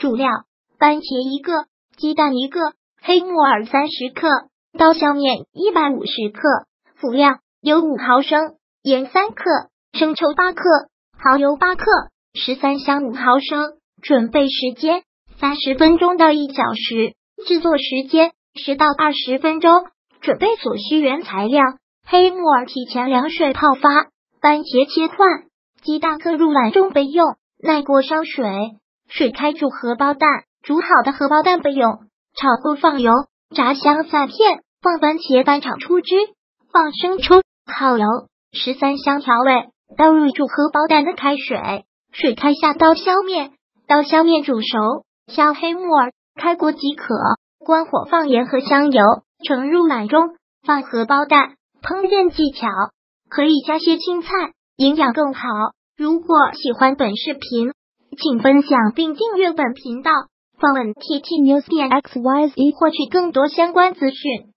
主料：番茄一个，鸡蛋一个，黑木耳三十克，刀削面一百五十克。辅料：有五毫升，盐三克，生抽八克，蚝油八克，十三香五毫升。准备时间：三十分钟到一小时。制作时间：十到二十分钟。准备所需原材料：黑木耳提前凉水泡发，番茄切块，鸡蛋搁入碗中备用。耐锅烧水，水开煮荷包蛋，煮好的荷包蛋备用。炒后放油，炸香蒜片，放番茄翻炒出汁，放生抽、蚝油、十三香调味，倒入煮荷包蛋的开水，水开下刀削面，刀削面煮熟，削黑木耳，开锅即可。关火放盐和香油。盛入碗中，放荷包蛋。烹饪技巧可以加些青菜，营养更好。如果喜欢本视频，请分享并订阅本频道。访问 T T News 点 X Y Z 获取更多相关资讯。